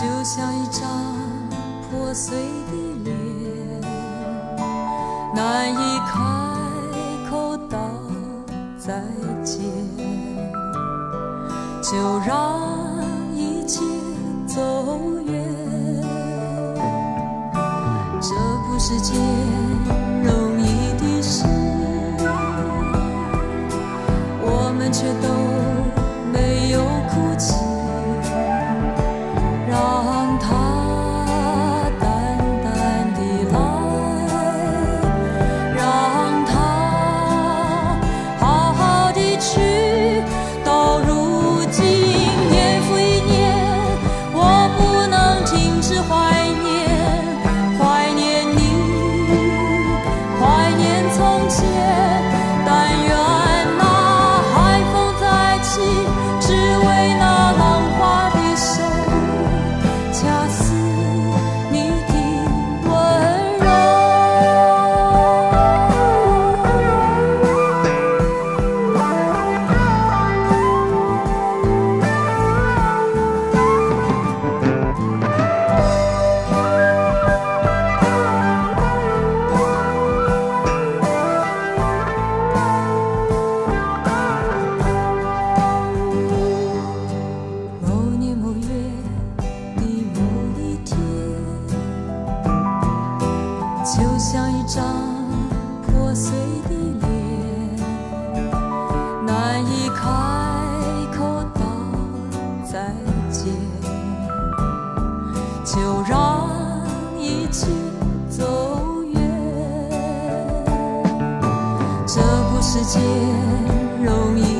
就像一张破碎的脸难以开口道再见。就让但愿的脸难以开口道再见。就让一切走远。这不是件容易